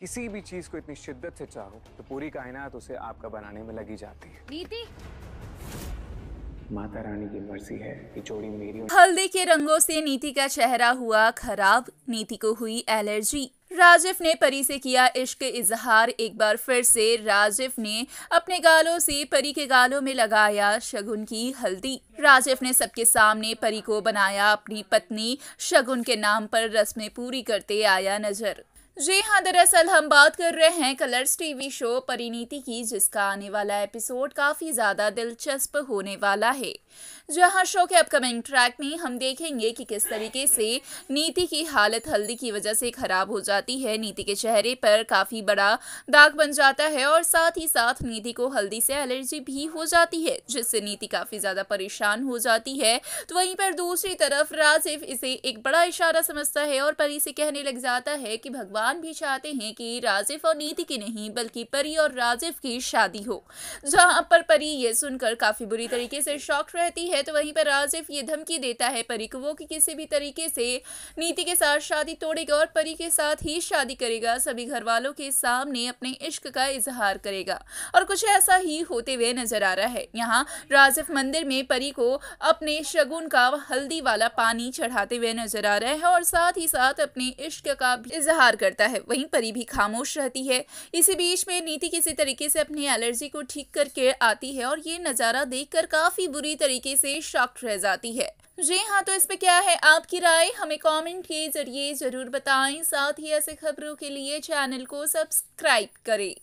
किसी भी चीज़ को इतनी शिद्दत से चाहो तो पूरी कायनात उसे आपका बनाने में लगी जाती है। नीति? माता रानी की मर्ज़ी है कि जोड़ी मेरी हल्दी के रंगों से नीति का चेहरा हुआ खराब। नीति को हुई एलर्जी। राजिफ ने परी से किया इश्क इजहार। एक बार फिर से राजिफ ने अपने गालों से परी के गालों में लगाया शगुन की हल्दी। राजिफ ने सबके सामने परी को बनाया। अपनी पत्नी शगुन के नाम पर रस्में पूरी करते आया नज़र। जी हाँ दरअसल हम बात कर रहे हैं कलर्स टीवी शो परिणीति की, जिसका आने वाला एपिसोड काफ़ी ज़्यादा दिलचस्प होने वाला है। जहाँ शो के अपकमिंग ट्रैक में हम देखेंगे कि किस तरीके से नीति की हालत हल्दी की वजह से खराब हो जाती है। नीति के चेहरे पर काफ़ी बड़ा दाग बन जाता है और साथ ही साथ नीति को हल्दी से एलर्जी भी हो जाती है, जिससे नीति काफ़ी ज़्यादा परेशान हो जाती है। तो वहीं पर दूसरी तरफ़ राजिफ इसे एक बड़ा इशारा समझता है और परी से कहने लग जाता है कि भगवान भी चाहते हैं कि राजिफ और नीति की नहीं, बल्कि परी और राजिफ की शादी हो। जहाँ पर परी ये सुनकर काफ़ी बुरी तरीके से शॉक रहती है तो वहीं पर राजिफ ये धमकी देता है परी को, वो कि किसी भी तरीके से नीति के साथ शादी तोड़ेगा और परी के साथ ही शादी करेगा। सभी घर वालों के सामने अपने इश्क का इजहार करेगा। और कुछ ऐसा ही होते हुए नज़र आ रहा है। यहाँ राजिफ मंदिर में परी को अपने शगुन का हल्दी वाला पानी चढ़ाते हुए नज़र आ रहा है और साथ ही साथ अपने इश्क का इजहार इजहार करता है। वहीं परी भी खामोश रहती है। इसी बीच में नीति किसी तरीके से अपनी एलर्जी को ठीक करके आती है और ये नज़ारा देखकर काफ़ी बुरी तरीके से शॉक्ड रह जाती है। जी हाँ तो इस पे क्या है आपकी राय? हमें कमेंट के ज़रिए ज़रूर बताएँ। साथ ही ऐसे खबरों के लिए चैनल को सब्सक्राइब करें।